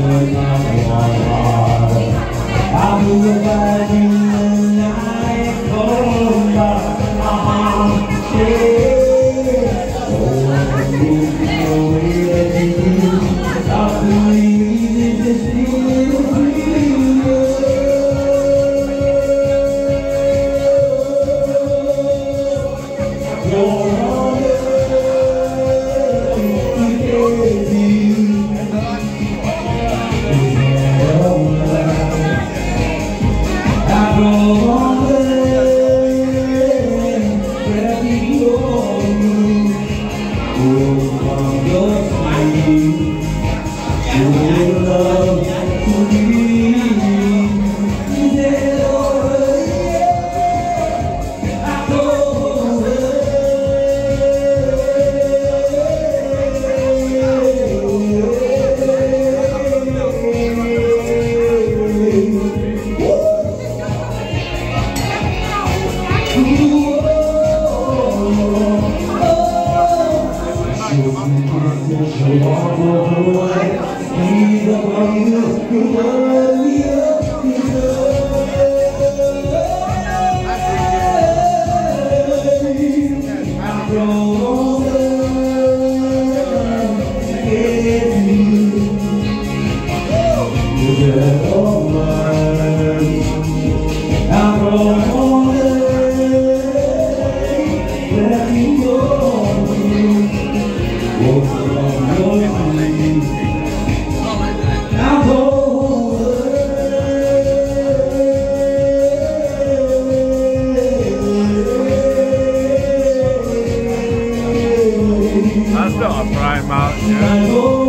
feeling in my heart. I move about you That's not a prime out, yeah.